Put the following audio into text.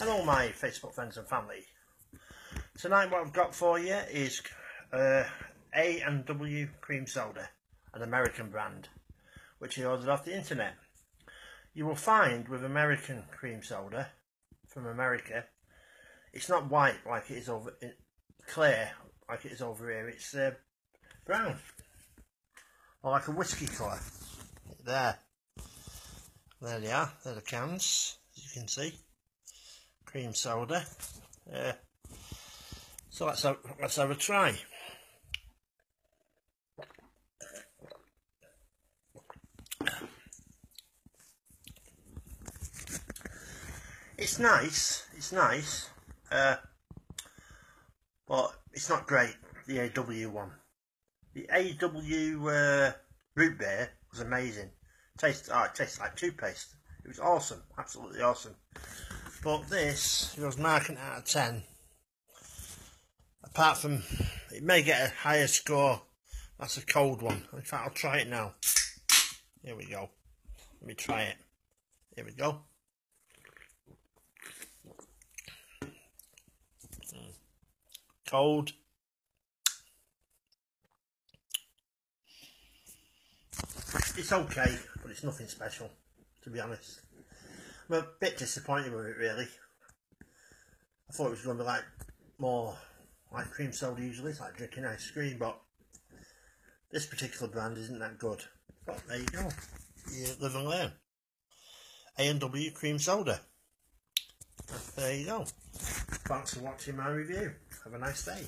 Hello my Facebook friends and family. Tonight what I've got for you is uh, A&W cream soda, an American brand, which I ordered off the internet. You will find with American cream soda from America, it's not white like it is over, clear like it is over here, it's uh, brown, or like a whiskey colour. There, there they are, they're the cans, as you can see cream soda. Uh, so let's have, let's have a try. It's nice, it's nice, uh, but it's not great, the AW one. The AW uh, root beer was amazing. Tastes, oh, it tastes like toothpaste. It was awesome, absolutely awesome. But this was marking out of 10. Apart from, it may get a higher score. That's a cold one. In fact, I'll try it now. Here we go. Let me try it. Here we go. Cold. It's okay, but it's nothing special, to be honest. I'm a bit disappointed with it really. I thought it was going to be like more like cream soda usually, it's like drinking ice cream, but this particular brand isn't that good. But there you go. You live and learn. A&W cream soda. There you go. Thanks for watching my review. Have a nice day.